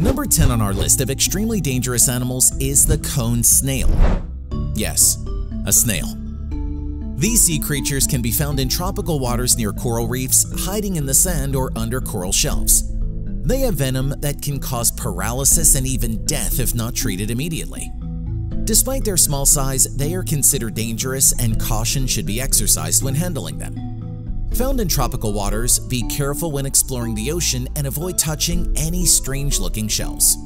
Number 10 on our list of extremely dangerous animals is the cone snail. Yes, a snail. These sea creatures can be found in tropical waters near coral reefs, hiding in the sand or under coral shelves. They have venom that can cause paralysis and even death if not treated immediately. Despite their small size, they are considered dangerous and caution should be exercised when handling them. Found in tropical waters, be careful when exploring the ocean and avoid touching any strange-looking shells.